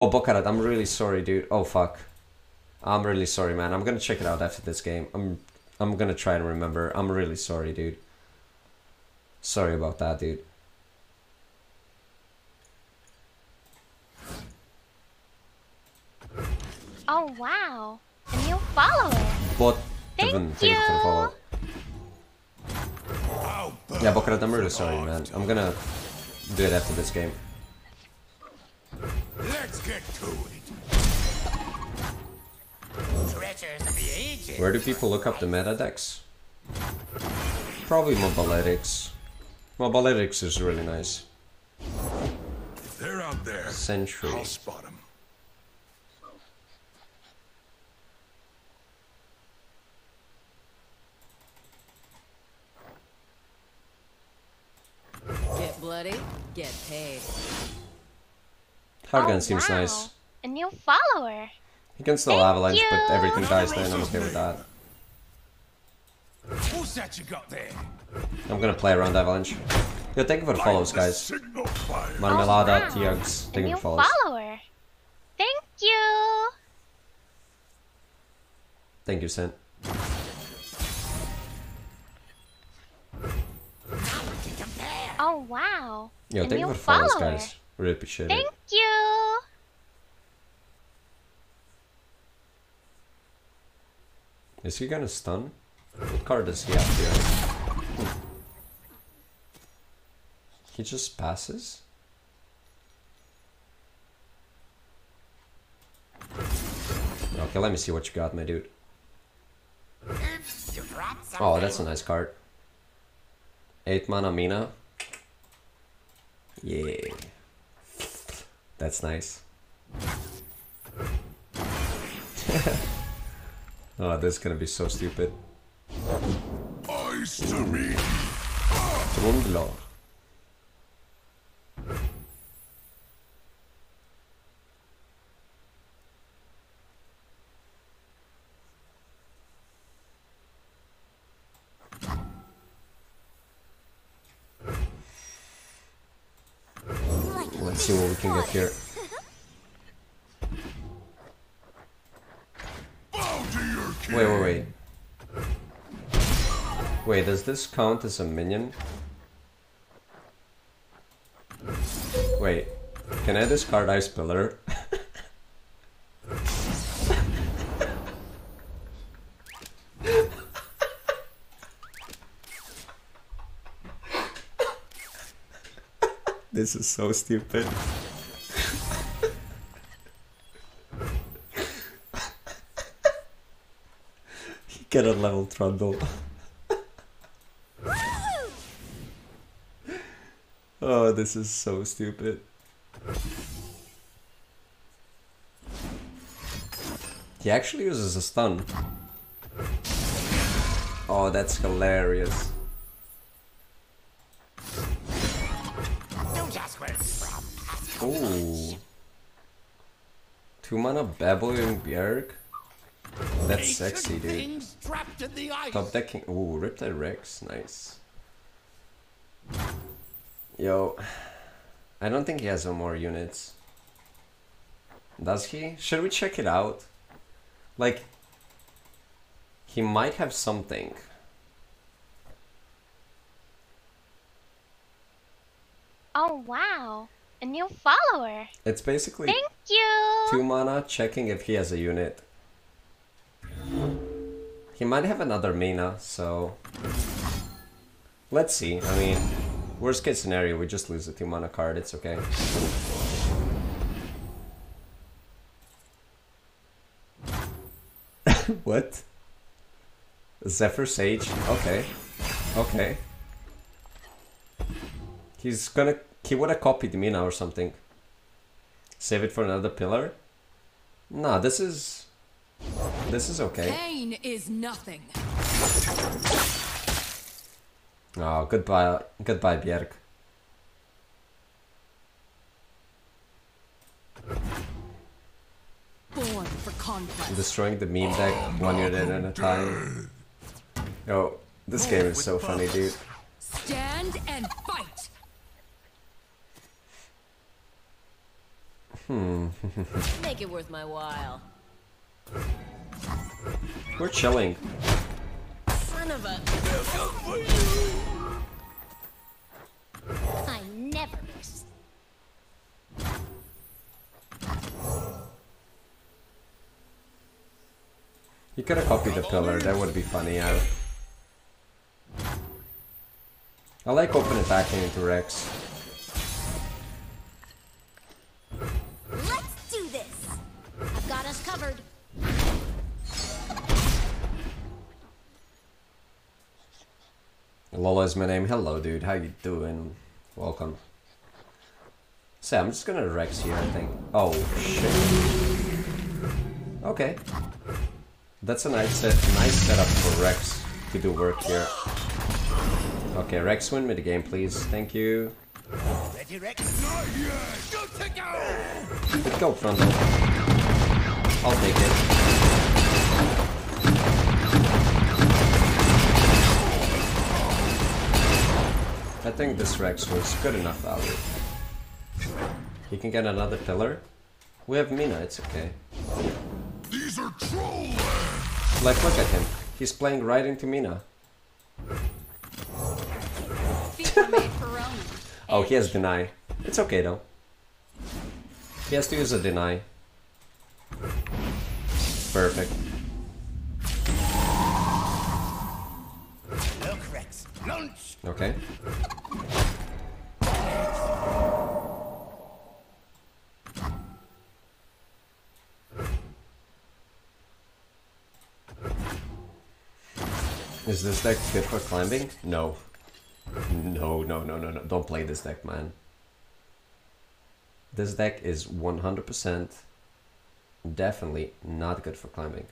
Oh, Bokarat, I'm really sorry, dude. Oh, fuck. I'm really sorry, man. I'm gonna check it out after this game. I'm I'm gonna try and remember. I'm really sorry, dude. Sorry about that, dude. Oh wow, a new follower. But Thank thank you for the follow. Yeah, Bokarat, I'm really sorry, man. I'm gonna do it after this game. Let's get to it. Treasures of the ages. Where do people look up the meta decks? Probably Mobalytics. Mobalytics is really nice. If they're out there, Century. I'll spot them. Get bloody, get paid. Hargan oh, seems wow. nice. A new follower. He can still Thank avalanche, but everything dies then. I'm okay with that. Who's that you got there? I'm gonna play around avalanche. Yeah, thank you for the follows, guys. Signal fire. Marmelada, Oh, wow. Tiags, thank you for follows. follower. Thank you. Thank you, Sin. Oh wow. Yo, a thank you new for the follows, follower. guys. Really appreciate it. You. Is he gonna stun? What card does he have here? He just passes? Okay, let me see what you got, my dude. Oh, that's a nice card. 8 mana Mina. Yeah. That's nice. oh, this is gonna be so stupid. Eyes to me. Trundler. Let's see what we can get here. Wait, wait, wait. Wait, does this count as a minion? Wait, can I discard Ice Pillar? This is so stupid. Get a level Trundle. oh, this is so stupid. He actually uses a stun. Oh, that's hilarious. From. Ooh. Two mana Babbling Bjerg? That's sexy, dude. Things trapped in the ice. Top decking. Ooh, Riptide Rex. Nice. Yo. I don't think he has some more units. Does he? Should we check it out? Like. He might have something. Oh wow, a new follower. It's basically Thank you. two mana checking if he has a unit. He might have another Mina, so let's see. I mean, worst case scenario, we just lose the two mana card. It's okay. what? Zephyr Sage? Okay. Okay. He's gonna. He would have copied Mina or something. Save it for another pillar? Nah, this is. This is okay. Pain is nothing. Oh, goodbye, goodbye, Bjerg. Born for conquest. Destroying the meme deck one unit at a time. Yo, this game is so funny, dude. Stand and fight. Hmm. Make it worth my while. We're chilling. Son of a. I never miss. You could have copied the pillar, that would be funny. I, I like open attacking into Rex. Lola is my name. Hello, dude. How you doing? Welcome. So I'm just gonna Rex here, I think. Oh shit. Okay. That's a nice set, nice setup for Rex to do work here. Okay, Rex, win me the game, please. Thank you. Ready, Rex? Not yet. Good to go. Good go, Frontal. I'll take it. I think this Rex was good enough value. He can get another pillar. We have Mina, it's okay. These are troll. Like, look at him. He's playing right into Mina. Feet were made for roaming. Oh, he has deny. It's okay though. He has to use a deny. Perfect. Okay. Is this deck good for climbing? No. No, no, no, no, no. Don't play this deck, man. This deck is 100% definitely not good for climbing.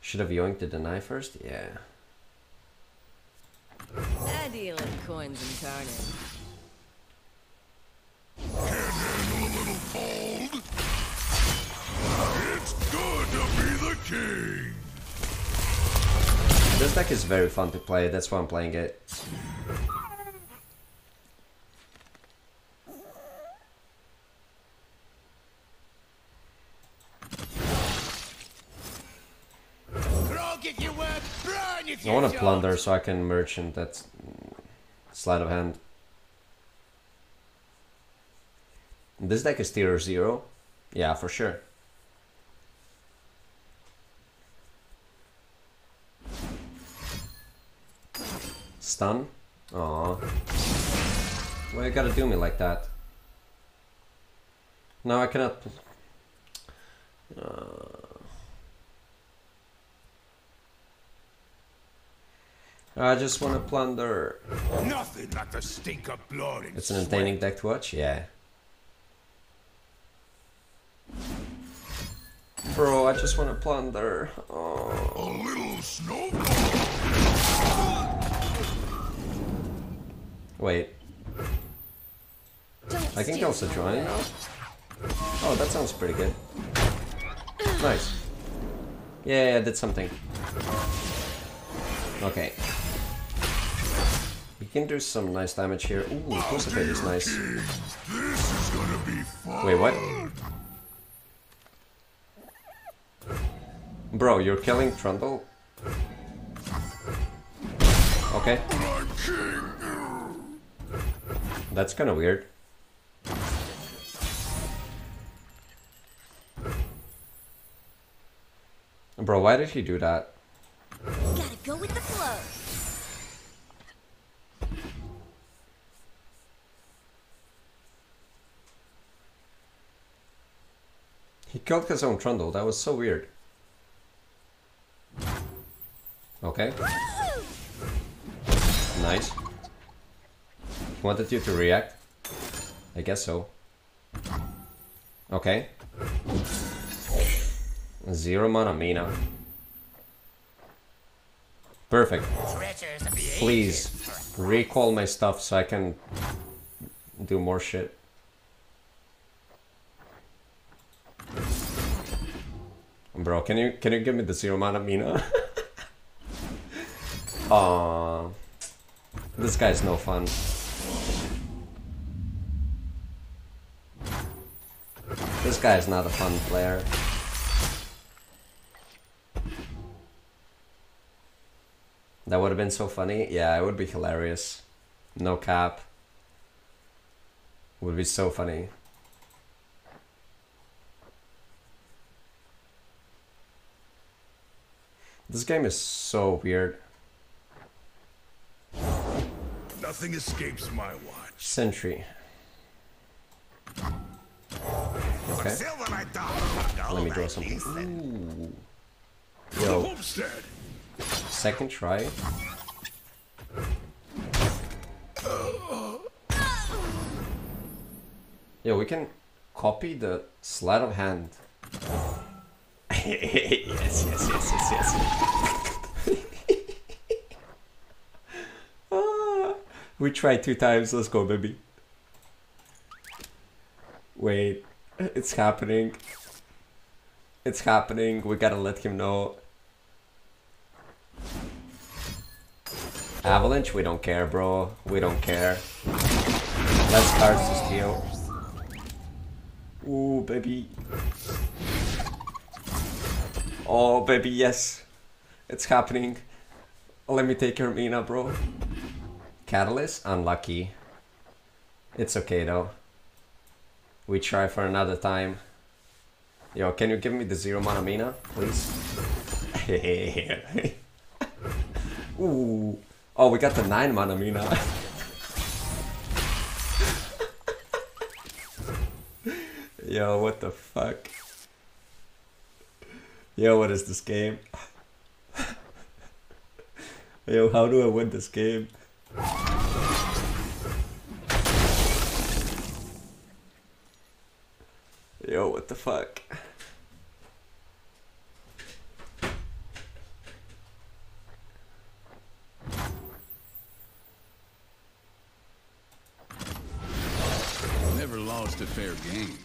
Should have yoinked the deny first? Yeah. I deal in coins and carnage. Handle a little bald. It's good to be the king. This deck is very fun to play, that's why I'm playing it. Frog if you were, burn if I want to plunder so I can merchant that sleight of hand. This deck is tier 0? Yeah, for sure. Stun? Aw. Why you gotta do me like that? No, I cannot. Uh, I just want to plunder. Nothing like the stink of blood and It's an entertaining deck to watch, yeah. Bro, I just want to plunder. Oh. A little snowball. Wait, Don't I can steal kill my now? Oh, that sounds pretty good. Nice. Yeah, I did something. Okay. We can do some nice damage here. Ooh, Crucifix is nice. This is gonna be fun. Wait, what? Bro, you're killing Trundle? Okay, that's kind of weird. Bro, why did he do that? Gotta go with the flow. He killed his own Trundle, that was so weird. Okay, nice. Wanted you to react? I guess so. Okay. Zero mana Mina. Perfect. Please recall my stuff so I can do more shit. Bro, can you can you give me the zero mana Mina? Aww. This guy's no fun. This guy is not a fun player. That would have been so funny. Yeah, it would be hilarious. No cap. Would be so funny. This game is so weird. Nothing escapes my watch. Sentry. Okay. Silver I thought. Let me draw something. Ooh. Yo, second try. Yo, we can copy the sleight of hand. Yes, yes, yes, yes, yes. We tried two times. Let's go, baby. Wait, it's happening. It's happening. We gotta let him know. Avalanche, we don't care, bro. We don't care. Less cards to steal. Ooh, baby. Oh, baby, yes. It's happening. Let me take your Mina, bro. Catalyst? Unlucky. It's okay, though. We try for another time. Yo, can you give me the zero mana Mina, please? Ooh. Oh, we got the 9 mana Mina. Yo, what the fuck? Yo, what is this game? Yo, how do I win this game? Yo, what the fuck? Never lost a fair game.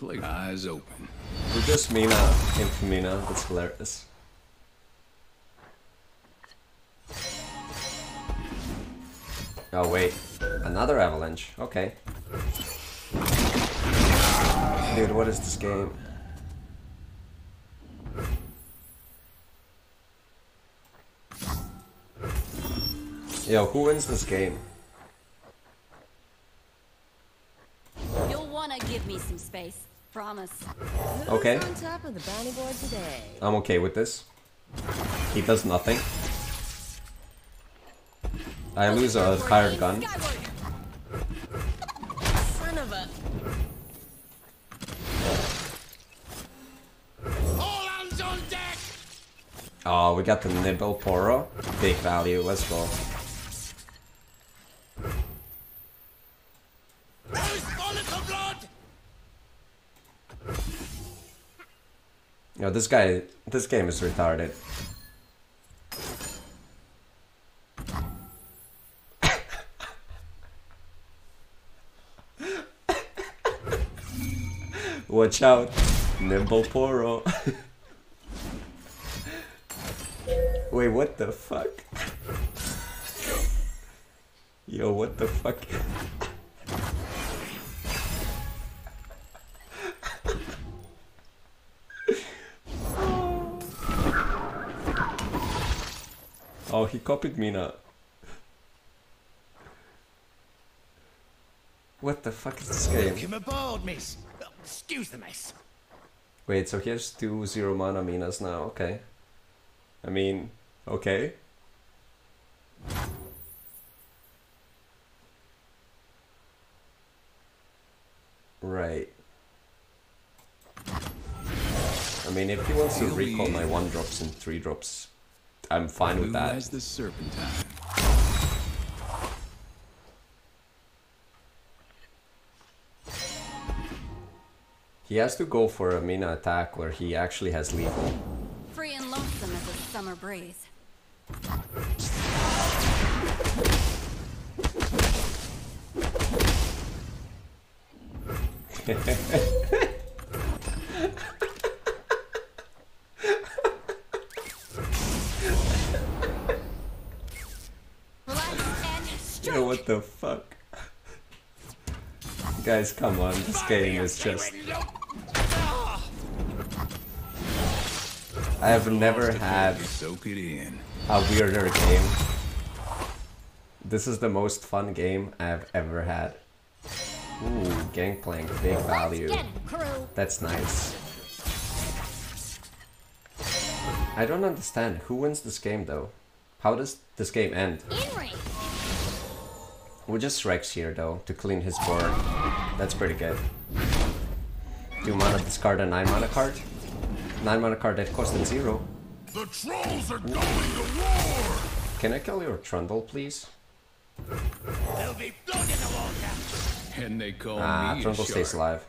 Or played eyes open. We just Mina and Mina, that's hilarious. Oh wait, another avalanche, okay. Dude, what is this game? Yo, who wins this game? You'll wanna give me some space. Promise. Okay, On top of the bounty board today. I'm okay with this. He does nothing. I lose a hired gun. Son of a. All hands on deck. Oh, we got the Nimble Poro. Big value, let's go. Who's fallen for blood? Yo, this guy, this game is retarded. Watch out, Nimble Poro. Wait, what the fuck? Yo, what the fuck? Oh, he copied Mina. What the fuck is this game? Welcome aboard, miss. Oh, excuse the mess. Wait, so he has two zero mana Minas now, okay. I mean, okay. Right. I mean, if he wants to recall my one drops and three drops, I'm fine with that. has the serpentine? He has to go for a Mina attack where he actually has lethal. Free and lonesome as a summer breeze. the fuck? Guys, come on, this game is just... I have never had a weirder game. This is the most fun game I've ever had. Ooh, Gangplank, big value. That's nice. I don't understand. Who wins this game, though? How does this game end? In ring. We just Rex here though, to clean his board. That's pretty good. Do mana discard a 9 mana card? 9 mana card that cost him 0. The trolls are going to war! Can I kill your Trundle please? They'll be blood in the water! And they call Ah, me a Trundle stays alive.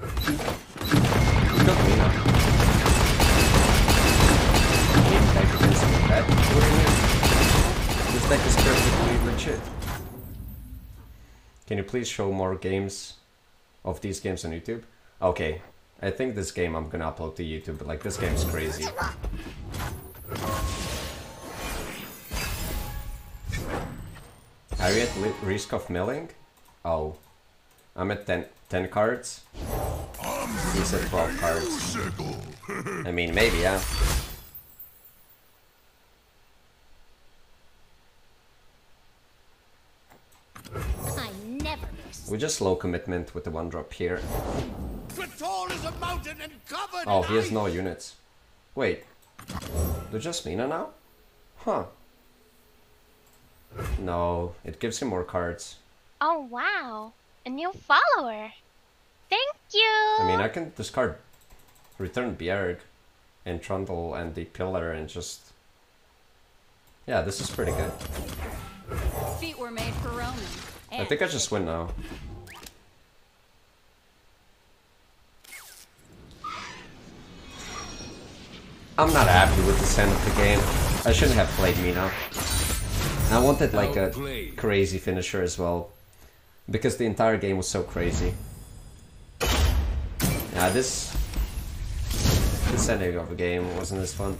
We got deck is perfectly legit. Can you please show more games of these games on YouTube? Okay, I think this game I'm gonna upload to YouTube, but like this game's crazy. Are you at risk of milling? Oh. I'm at 10, 10 cards. He's at 12 cards. I mean, maybe, yeah. I never miss. We just low commitment with the one drop here. Tall as a mountain and covered Oh, he has no units. Wait. Do just Mina now? Huh. No, it gives him more cards. Oh wow, a new follower. Thank you. I mean, I can discard Return Bjerg and Trundle and the Pillar and just... Yeah, this is pretty good. Feet were made for roaming. I think I just win now. I'm not happy with the end of the game. I shouldn't have played Mina. I wanted like a crazy finisher as well. Because the entire game was so crazy. Yeah, this... This ending of the game wasn't as fun.